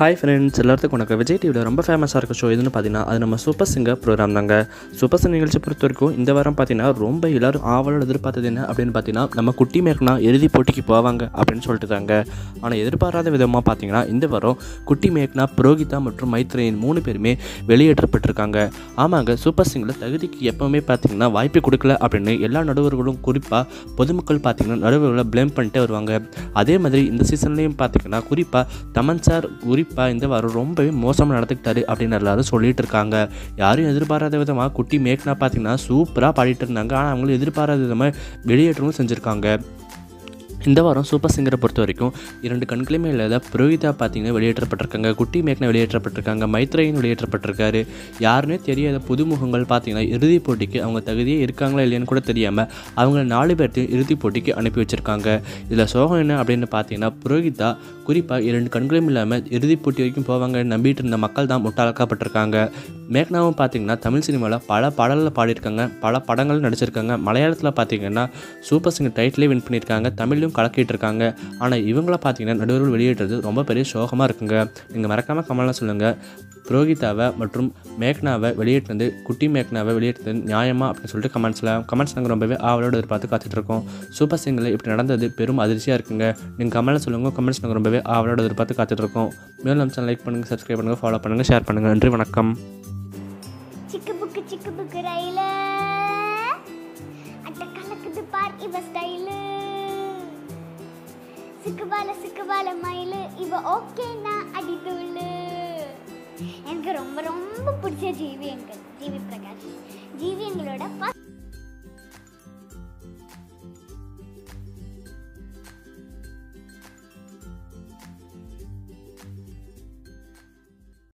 Hi friends எல்லாத்துக்கும் வணக்கம். விஜய் டிவியில் ரொம்ப ஃபேமஸாக இருக்க ஷோ எதுன்னு பார்த்தீங்கன்னா அது நம்ம சூப்பர் சிங்கர் ப்ரோக்ராம் தாங்க. சூப்பர் சிங்கர் நிகழ்ச்சி பொறுத்த வரைக்கும் இந்த வாரம் பார்த்தீங்கன்னா ரொம்ப எல்லாரும் ஆவலோட எதிர்பார்த்தது என்ன அப்படின்னு பார்த்தீங்கன்னா நம்ம குட்டி மேற்கனா இறுதி போட்டிக்கு போவாங்க அப்படின்னு சொல்லிட்டு தாங்க. ஆனால் எதிர்பாராத விதமாக பார்த்தீங்கன்னா இந்த வாரம் குட்டி மேற்கனா புரோகிதா மற்றும் மைத்ரேயன் மூணு பேருமே வெளியேற்றப்பட்டிருக்காங்க. ஆமாங்க சூப்பர் சிங்கரில் தகுதிக்கு எப்போவுமே பார்த்தீங்கன்னா வாய்ப்பு கொடுக்கல அப்படின்னு எல்லா நடுவர்களும் குறிப்பாக பொதுமக்கள் பார்த்தீங்கன்னா நடுவர்களை ப்ளேம் பண்ணிட்டே வருவாங்க. அதே மாதிரி இந்த சீசன்லேயும் பார்த்தீங்கன்னா குறிப்பாக தமன் சார் இப்போ இந்த வாரம் ரொம்பவே மோசமாக நடந்துக்கிட்டாரு அப்படின்னு எல்லாரும் சொல்லிட்டு இருக்காங்க. யாரும் எதிர்பாராத விதமாக குட்டி மேக்னா பார்த்தீங்கன்னா சூப்பராக பாடிட்டு இருந்தாங்க. ஆனால் அவங்களும் எதிர்பாராத விதமாக வெளியேற்றமும் செஞ்சுருக்காங்க. இந்த வாரம் சூப்பர் சிங்கரை பொறுத்த வரைக்கும் இரண்டு கண்களுமே இல்லாத புரோகிதா பார்த்தீங்கன்னா வெளியேற்றப்பட்டிருக்காங்க. குட்டி மேக்னா வெளியேற்றப்பட்டிருக்காங்க. மைத்ரையின் வெளியேற்றப்பட்டிருக்காரு. யாருன்னே தெரியாத புதுமுகங்கள் பார்த்தீங்கன்னா இறுதிப் போட்டிக்கு அவங்க தகுதியே இருக்காங்களா இல்லையான்னு கூட தெரியாமல் அவங்கள நாலு பேர்த்தையும் இறுதிப் போட்டிக்கு அனுப்பி வச்சுருக்காங்க. இதில் சோகம் என்ன அப்படின்னு பார்த்தீங்கன்னா புரோகிதா குறிப்பாக இரண்டு கண்களும் இல்லாமல் இறுதிப் போட்டி வரைக்கும் போவாங்கன்னு நம்பிட்டு இருந்த மக்கள் தான் முட்டாளாக்கப்பட்டிருக்காங்க மேக்னாவும் பார்த்தீங்கன்னா தமிழ் சினிமாவில் பல பாடல்கள் பாடியிருக்காங்க. பல படங்கள் நடிச்சிருக்காங்க. மலையாளத்தில் பார்த்தீங்கன்னா சூப்பர் சிங்கர் டைட்டிலே வின் பண்ணியிருக்காங்க. தமிழ்லையும் கலக்கிட்டு இருக்காங்க ஆனால் இவங்கள பார்த்தீங்கன்னா நடுவர்கள் வெளியிடுறது ரொம்ப பெரிய சோகமாக இருக்குங்க. நீங்கள் மறக்காமல் கமலாம் சொல்லுங்கள் புரோகிதாவை மற்றும் மேக்னாவை வெளியேற்றது குட்டி மேக்னாவை வெளியிட்டது நியாயமா அப்படின்னு சொல்லிட்டு கமெண்ட்ஸில் கமெண்ட்ஸ் நாங்கள் ரொம்பவே ஆவலோடு எதிர்பார்த்து காத்துட்ருக்கோம் சூப்பர் சிங்கரில் இப்படி நடந்தது பெரும் அதிர்ச்சியாக இருக்குங்க. நீங்கள் கமெண்ட்டில் சொல்லுங்கள் கமெண்ட்ஸ் நாங்கள் ரொம்பவே ஆவலோடு எதிர்பார்த்து காத்துட்ருக்கோம். மேலும் நம்ம சேனல் லைக் பண்ணுங்கள் சப்ஸ்கிரைப் பண்ணுங்கள் ஃபாலோ பண்ணுங்கள் ஷேர் பண்ணுங்கள் நன்றி வணக்கம். சிக்கு புக்கு சிக்கு புக்கு ரயில. அட்ட கலக்குது பார் இவ ஸ்டைலு சிக்குவால சிக்குவால மயிலு இவ ஓகேனா அடி தூளு எனக்கு ரொம்ப ரொம்ப பிடிச்ச ஜீவி எங்கள் ஜீவி பிரகாஷ். ஜீவி எங்களோட